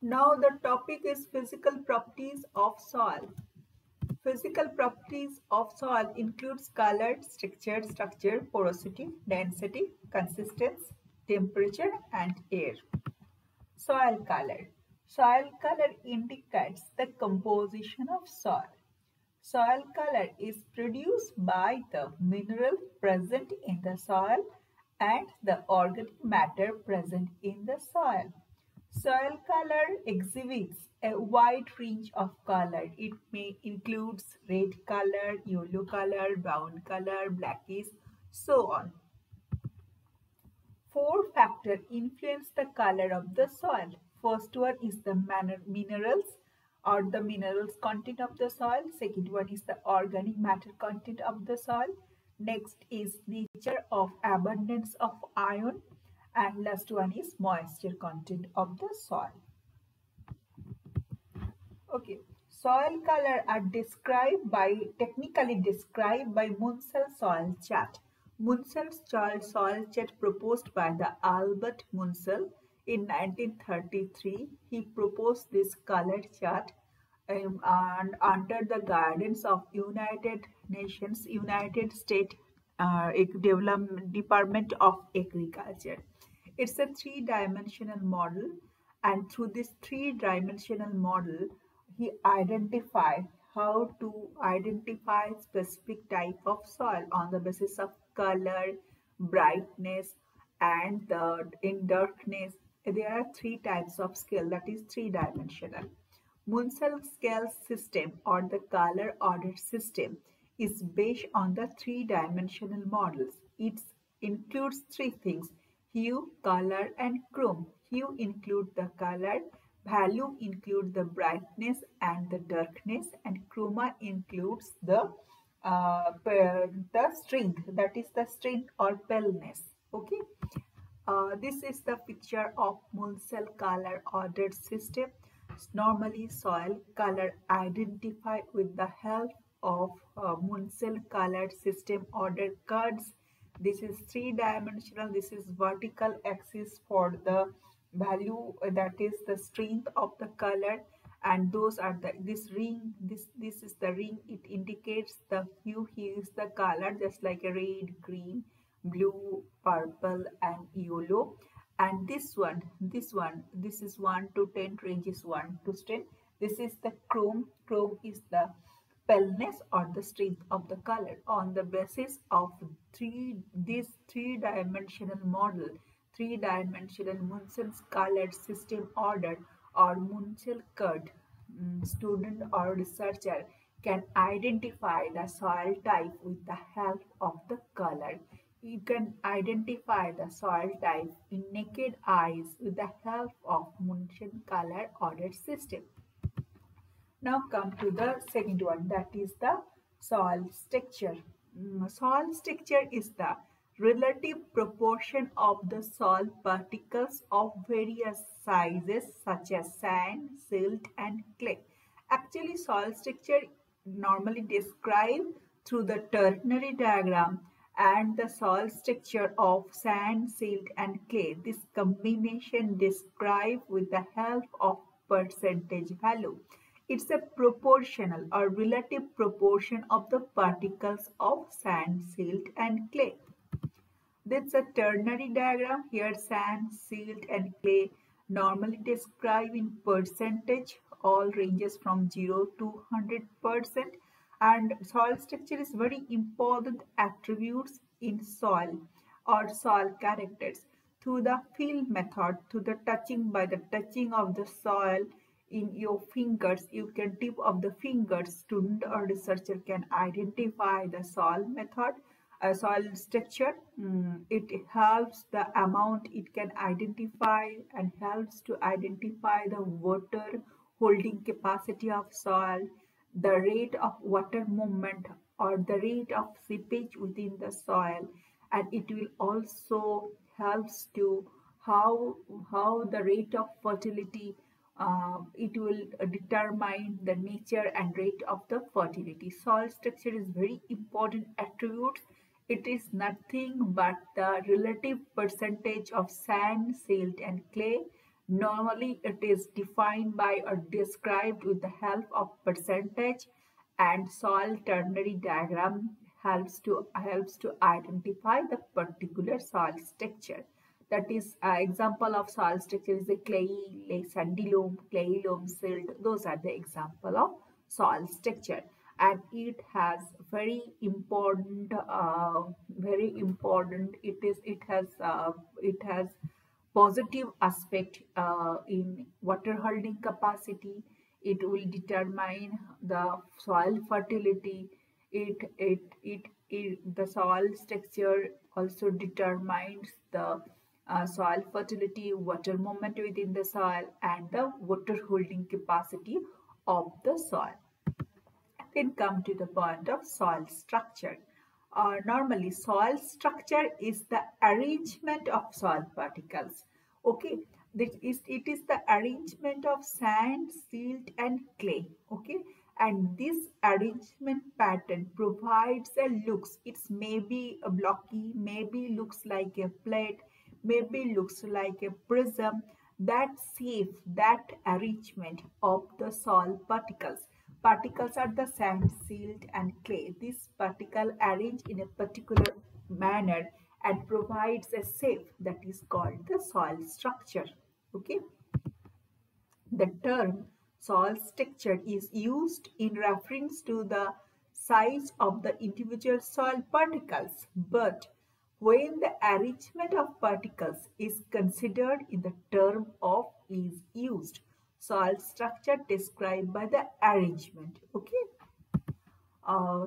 Now the topic is physical properties of soil. Physical properties of soil includes color, structure, structure, porosity, density, consistency, temperature and air. Soil color. Soil color indicates the composition of soil. Soil color is produced by the mineral present in the soil and the organic matter present in the soil. Soil color exhibits a wide range of color. It may includes red color, yellow color, brown color, blackish, so on. Four factors influence the color of the soil. First one is the minerals or the minerals content of the soil. Second one is the organic matter content of the soil. Next is nature of abundance of iron and last one is moisture content of the soil. Okay, soil color are described by, technically described by Munsell soil chart. Munsell's soil soil chart proposed by the Albert Munsell in 1933. He proposed this color chart um, and under the guidance of United Nations, United States uh, Development Department of Agriculture. It's a three-dimensional model and through this three-dimensional model, he identified how to identify specific type of soil on the basis of color, brightness, and the in darkness. There are three types of scale that is three-dimensional. Munsell scale system or the color order system is based on the three-dimensional models. It includes three things hue, color and chrome. Hue include the color, value include the brightness and the darkness and chroma includes the uh, the strength that is the strength or paleness okay? Uh, this is the picture of Munsell color ordered system. Normally soil color identified with the help of uh, Munsell color system ordered cards this is three dimensional this is vertical axis for the value uh, that is the strength of the color. And those are the this ring this this is the ring. It indicates the hue. Here is the color just like a red green blue purple and yellow. And this one this one this is 1 to 10 range is 1 to 10 this is the chrome. Chrome is the paleness or the strength of the color on the basis of three this three-dimensional model three-dimensional Munsell's colored system order or Munsell card um, student or researcher can identify the soil type with the help of the color. You can identify the soil type in naked eyes with the help of Munsell color order system. Now come to the second one that is the soil structure. Mm, soil structure is the relative proportion of the soil particles of various sizes such as sand, silt and clay. Actually soil structure normally described through the ternary diagram and the soil structure of sand, silt and clay. This combination described with the help of percentage value. It's a proportional or relative proportion of the particles of sand, silt and clay. That's a ternary diagram. Here sand, silt and clay normally described in percentage. All ranges from 0 to 100% and soil structure is very important attributes in soil or soil characters. Through the feel method, through the touching by the touching of the soil, in your fingers. You can tip of the fingers. Student or researcher can identify the soil method a soil structure. Mm, it helps the amount. It can identify and helps to identify the water holding capacity of soil the rate of water movement or the rate of seepage within the soil. And it will also helps to how how the rate of fertility uh, it will determine the nature and rate of the fertility. Soil structure is very important attribute. It is nothing but the relative percentage of sand, silt and clay Normally, it is defined by or described with the help of percentage and soil ternary diagram helps to helps to identify the particular soil structure. That is, uh, example of soil structure is the clay, like sandy loam, clay loam, silt. Those are the example of soil structure, and it has very important, uh, very important. It is, it has, uh, it has positive aspect uh, in water holding capacity. It will determine the soil fertility. It, it, it, it the soil structure also determines the uh, soil fertility, water movement within the soil and the water holding capacity of the soil. Then come to the point of soil structure. Uh, normally soil structure is the arrangement of soil particles. Okay, this is, it is the arrangement of sand, silt and clay. Okay, and this arrangement pattern provides a looks. It's maybe a blocky, maybe looks like a plate, maybe looks like a prism that safe that arrangement of the soil particles. Particles are the sand, silt and clay. This particle arranged in a particular manner and provides a safe that is called the soil structure. Okay. The term soil structure is used in reference to the size of the individual soil particles but when the arrangement of particles is considered in the term of is used. Soil structure described by the arrangement. Okay. Uh,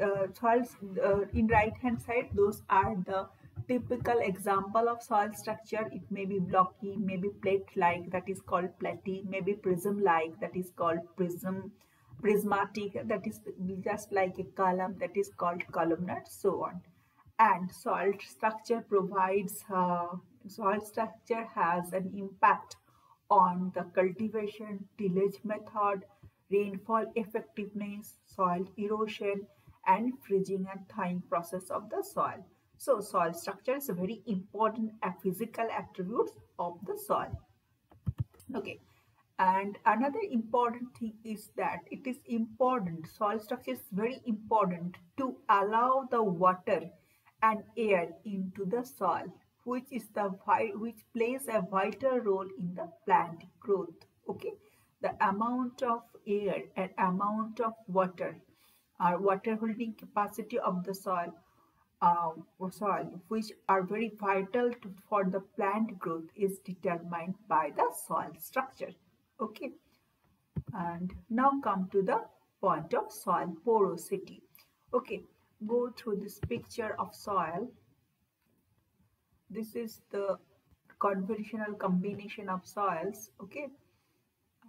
uh, soils uh, in right hand side those are the typical example of soil structure it may be blocky maybe plate like that is called platy maybe prism like that is called prism prismatic that is just like a column that is called columnar so on and soil structure provides uh, soil structure has an impact on the cultivation tillage method rainfall effectiveness soil erosion and freezing and thawing process of the soil. So soil structure is a very important physical attributes of the soil. Okay and another important thing is that it is important soil structure is very important to allow the water and air into the soil which is the which plays a vital role in the plant growth. Okay? The amount of air and amount of water or water holding capacity of the soil uh, soil which are very vital to, for the plant growth is determined by the soil structure. Okay? And now come to the point of soil porosity. Okay go through this picture of soil. This is the conventional combination of soils. Okay.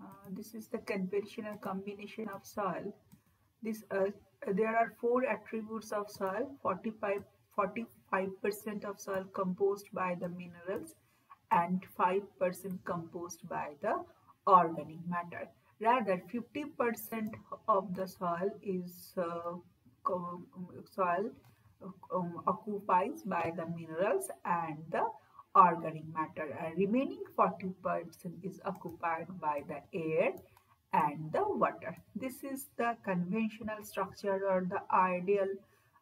Uh, this is the conventional combination of soil. This uh, there are four attributes of soil. 45 45% of soil composed by the minerals and 5% composed by the organic matter. Rather, 50% of the soil is uh, soil um, occupies by the minerals and the organic matter and remaining 40% is occupied by the air and the water. This is the conventional structure or the ideal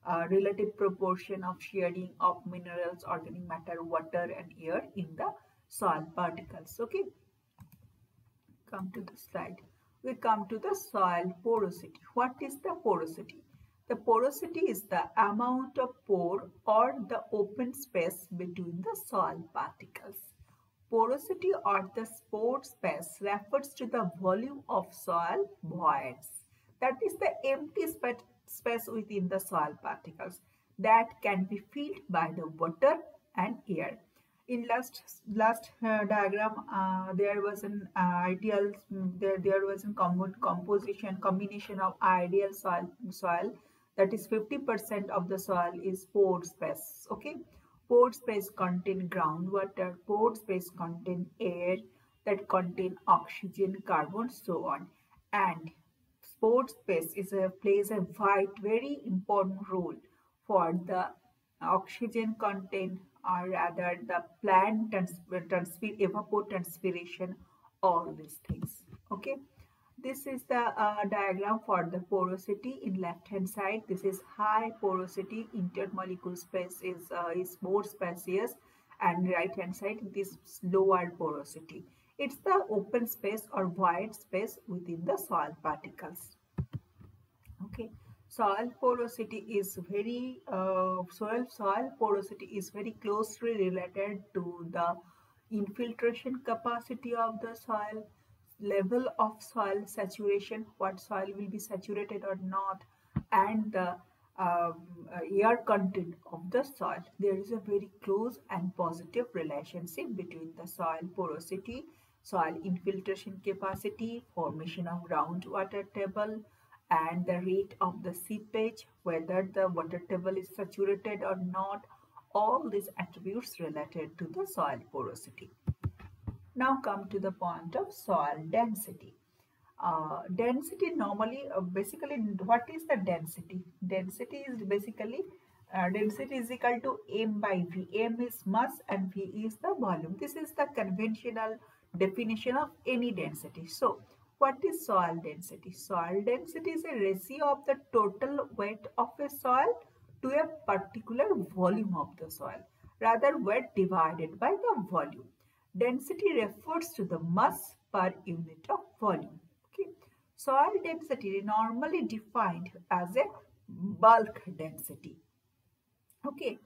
uh, relative proportion of sharing of minerals, organic matter, water and air in the soil particles. Okay. Come to the slide. We come to the soil porosity. What is the porosity? The porosity is the amount of pore or the open space between the soil particles. Porosity or the pore space refers to the volume of soil voids. That is the empty space within the soil particles that can be filled by the water and air. In last last uh, diagram, uh, there was an uh, ideal there there was a composition combination of ideal soil soil that is 50% of the soil is pore space okay pore space contain groundwater pore space contain air that contain oxygen carbon so on and pore space is a plays a wide, very important role for the oxygen content or rather the plant transpir evapotranspiration, all these things. Okay. This is the uh, diagram for the porosity in left hand side. This is high porosity intermolecular space is, uh, is more spacious and right hand side this lower porosity. It's the open space or void space within the soil particles. Okay soil porosity is very uh, soil soil porosity is very closely related to the infiltration capacity of the soil level of soil saturation what soil will be saturated or not and the um, air content of the soil there is a very close and positive relationship between the soil porosity soil infiltration capacity formation of groundwater table and the rate of the seepage, whether the water table is saturated or not, all these attributes related to the soil porosity. Now come to the point of soil density. Uh, density normally, uh, basically, what is the density? Density is basically, uh, density is equal to m by v. m is mass and v is the volume. This is the conventional definition of any density. So, what is soil density? Soil density is a ratio of the total weight of a soil to a particular volume of the soil. Rather, weight divided by the volume. Density refers to the mass per unit of volume. Okay. Soil density is normally defined as a bulk density. Okay.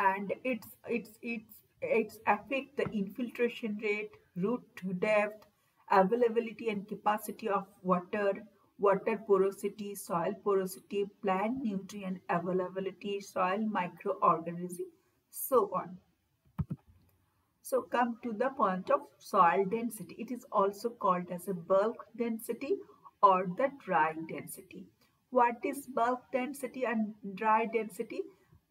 And it's it's it's it's affect the infiltration rate, root depth, availability and capacity of water, water porosity, soil porosity, plant nutrient availability, soil microorganism, so on. So come to the point of soil density. It is also called as a bulk density or the dry density. What is bulk density and dry density?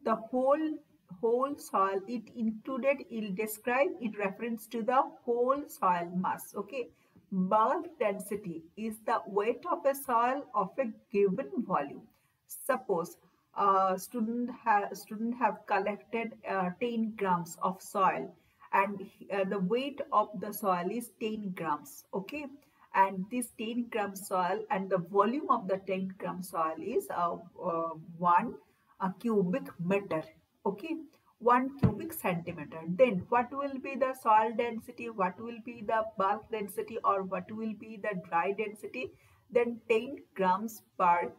The whole whole soil it included it described in reference to the whole soil mass okay bulk density is the weight of a soil of a given volume. Suppose a student, ha student have collected uh, 10 grams of soil and uh, the weight of the soil is 10 grams. Okay. And this 10 gram soil and the volume of the 10 gram soil is uh, uh 1 cubic meter. Okay. 1 cubic centimeter. Then what will be the soil density, what will be the bulk density or what will be the dry density? Then 10 grams per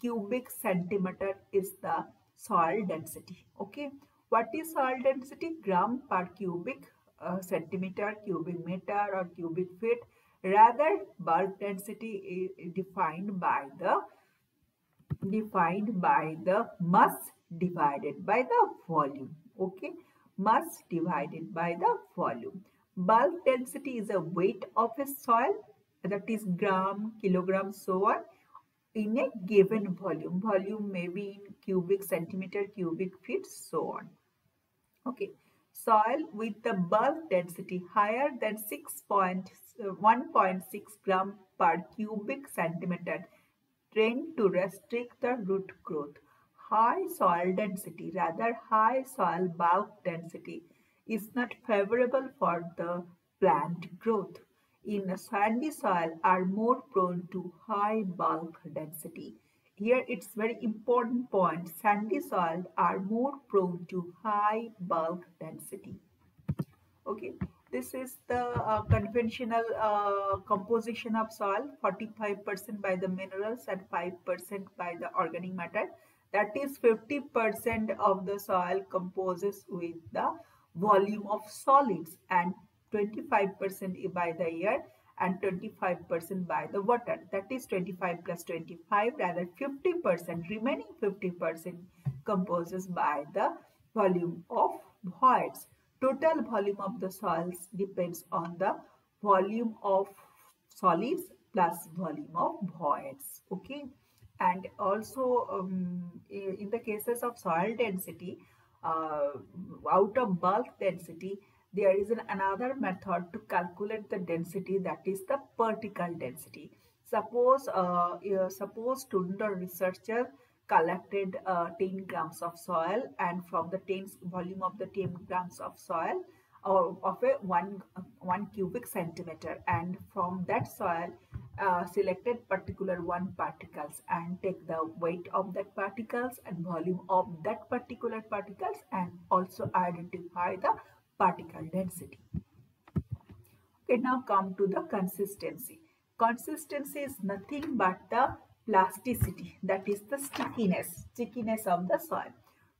cubic centimeter is the soil density. Okay. What is soil density? Gram per cubic uh, centimeter, cubic meter or cubic feet. Rather bulk density is defined by the defined by the mass divided by the volume. Okay, mass divided by the volume. Bulk density is a weight of a soil that is gram, kilogram, so on in a given volume. Volume may be in cubic centimeter, cubic feet, so on. Okay, soil with the bulk density higher than 6.1.6 gram per cubic centimeter tend to restrict the root growth high soil density, rather high soil bulk density is not favorable for the plant growth. In a sandy soil are more prone to high bulk density. Here it's very important point. Sandy soil are more prone to high bulk density. Okay, this is the uh, conventional uh, composition of soil 45% by the minerals and 5% by the organic matter that is 50% of the soil composes with the volume of solids and 25% by the air and 25% by the water. That is 25 plus 25 rather 50% remaining 50% composes by the volume of voids. Total volume of the soils depends on the volume of solids plus volume of voids. Okay and also um, in the cases of soil density uh, out of bulk density there is an, another method to calculate the density that is the particle density. Suppose uh, suppose student or researcher collected uh, 10 grams of soil and from the 10 volume of the 10 grams of soil or of a one one cubic centimeter and from that soil uh, selected particular one particles and take the weight of that particles and volume of that particular particles and also identify the particle density. Okay now come to the consistency. Consistency is nothing but the plasticity that is the stickiness stickiness of the soil.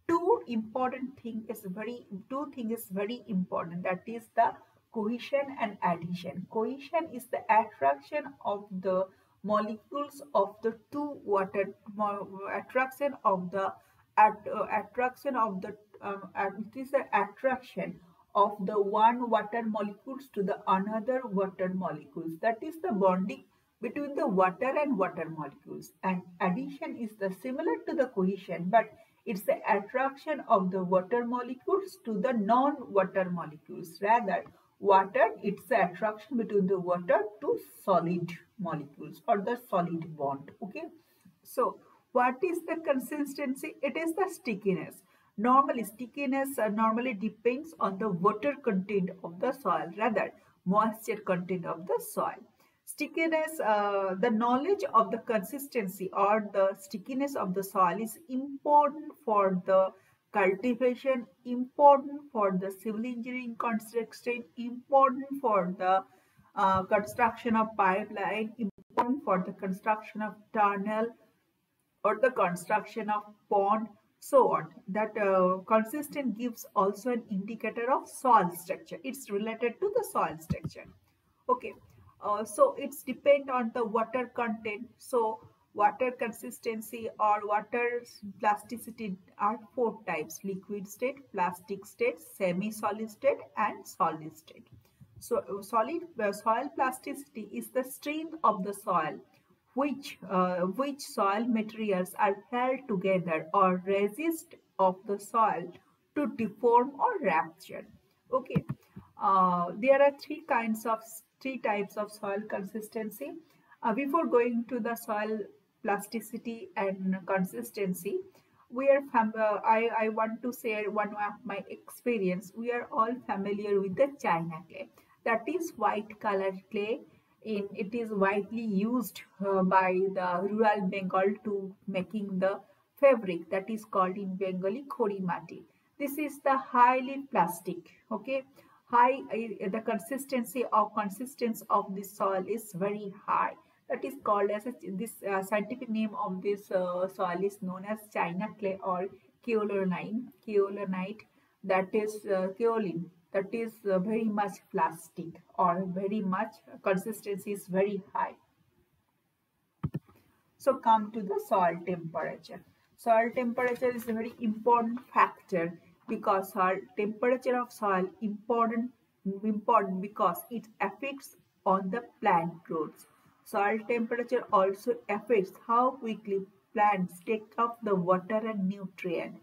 Two important thing is very two thing is very important that is the cohesion and adhesion. Cohesion is the attraction of the molecules of the two water attraction of the at, uh, attraction of the um, it is the attraction of the one water molecules to the another water molecules. That is the bonding between the water and water molecules. And adhesion is the similar to the cohesion but it's the attraction of the water molecules to the non-water molecules. Rather water it's the attraction between the water to solid molecules or the solid bond okay? So what is the consistency? It is the stickiness normally stickiness uh, normally depends on the water content of the soil rather moisture content of the soil. Stickiness uh, the knowledge of the consistency or the stickiness of the soil is important for the cultivation important for the civil engineering construction important for the uh, construction of pipeline important for the construction of tunnel or the construction of pond so on that uh, consistent gives also an indicator of soil structure. It's related to the soil structure. Okay. Uh, so it's depend on the water content. So water consistency or water plasticity are four types liquid state plastic state semi solid state and solid state. So solid uh, soil plasticity is the strength of the soil which uh, which soil materials are held together or resist of the soil to deform or rupture okay uh, there are three kinds of three types of soil consistency. Uh, before going to the soil plasticity and consistency, we are uh, I, I want to share one of my experience. We are all familiar with the China clay. That is white color clay. It is widely used uh, by the rural Bengal to making the fabric that is called in Bengali khori mati. This is the highly plastic. Okay high uh, the consistency of consistence of the soil is very high that is called as a, this uh, scientific name of this uh, soil is known as china clay or kaolinite kaolinite that is uh, kaolin that is very much plastic or very much consistency is very high so come to the soil temperature soil temperature is a very important factor because soil temperature of soil important important because it affects on the plant growth. Soil temperature also affects how quickly plants take up the water and nutrient.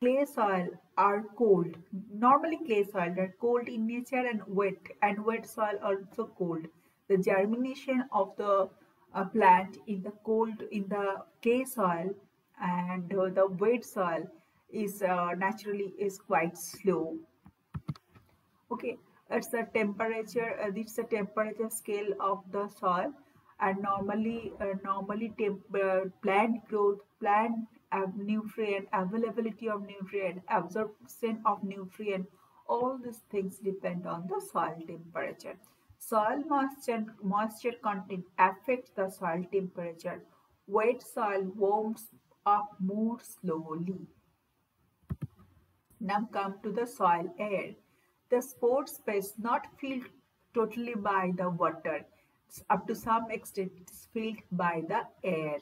Clay soil are cold. Normally clay soil are cold in nature and wet and wet soil also cold. The germination of the uh, plant in the cold in the clay soil and uh, the wet soil is uh, naturally is quite slow okay it's the temperature uh, is the temperature scale of the soil and normally uh, normally uh, plant growth plant nutrient availability of nutrient absorption of nutrient all these things depend on the soil temperature soil moisture moisture content affects the soil temperature wet soil warms up more slowly now come to the soil air. The spore space not filled totally by the water. Up to some extent it is filled by the air.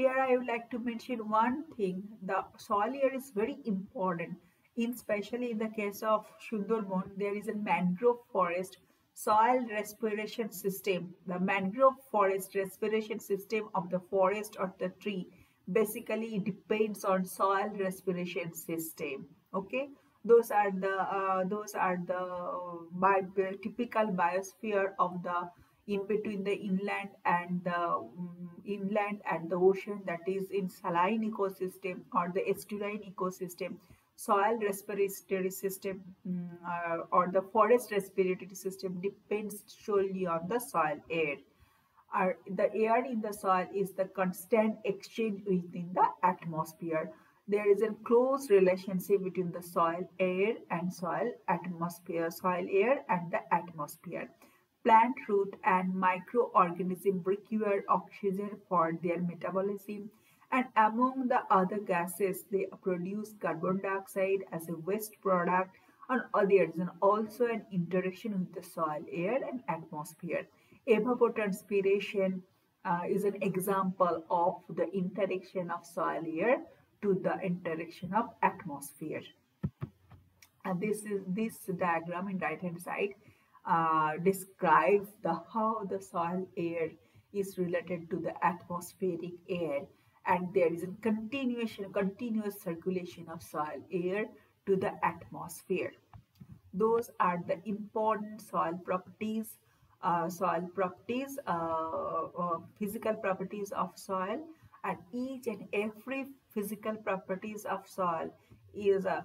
Here I would like to mention one thing. The soil air is very important. In especially in the case of Sundarban, there is a mangrove forest soil respiration system. The mangrove forest respiration system of the forest or the tree basically depends on soil respiration system okay those are the uh, those are the uh, typical biosphere of the in between the inland and the um, inland and the ocean that is in saline ecosystem or the estuarine ecosystem soil respiratory system um, uh, or the forest respiratory system depends solely on the soil air. Or the air in the soil is the constant exchange within the atmosphere. There is a close relationship between the soil air and soil atmosphere soil air and the atmosphere Plant root and microorganisms require oxygen for their metabolism. And among the other gases they produce carbon dioxide as a waste product and there is also an interaction with the soil air and atmosphere. Evapotranspiration uh, is an example of the interaction of soil air to the interaction of atmosphere. And this is this diagram in right hand side uh, describe the how the soil air is related to the atmospheric air. And there is a continuation continuous circulation of soil air to the atmosphere. Those are the important soil properties uh, soil properties uh, uh physical properties of soil. And each and every physical properties of soil is a,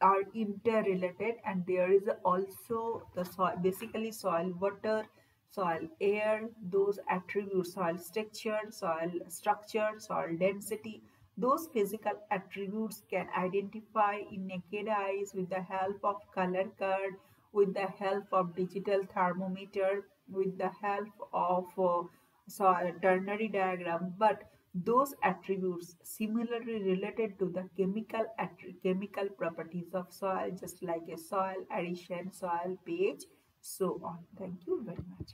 are interrelated and there is also the soil basically soil water soil air those attributes soil structure soil structure soil density. Those physical attributes can identify in naked eyes with the help of color card with the help of digital thermometer with the help of uh, soil ternary diagram. But those attributes similarly related to the chemical chemical properties of soil just like a soil addition soil pH so on. Thank you very much